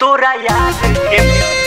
तोरा याद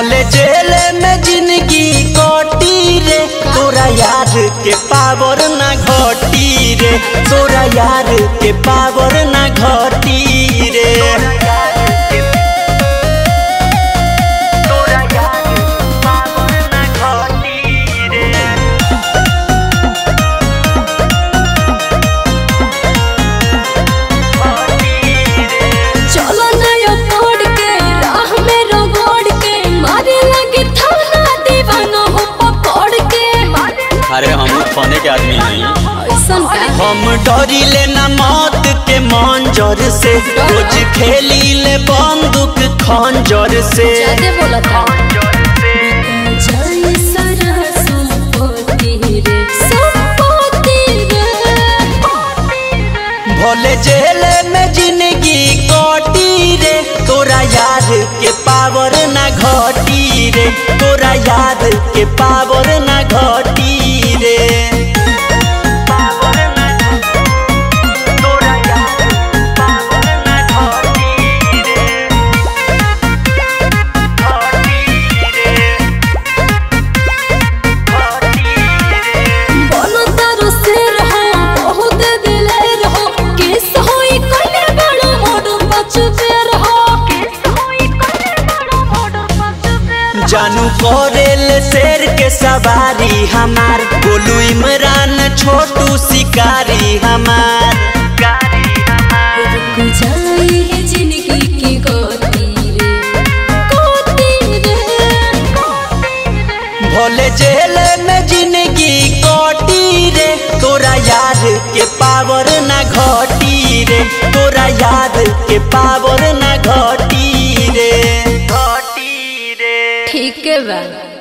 भले जेल में ज़िंदगी कटी रे। तोरा यार के पावर ना घटी रे। तोरा यार के पावर का हम डरी ले ना मौत के मंजर से। रोज खेली ले बंदूक खंजर से। भले जेल में ज़िंदगी कटी रे तोरा याद के पावर ना घटी रे तोरा याद के पावर ना घटी जानू करेल शेर के सवारी हमार। बोलू इमरान छोटू शिकारी हमार। भले जेल में ज़िंदगी कटी रे तोरा याद के पावर ना घटी रे तोरा याद के पावर ना घटी that.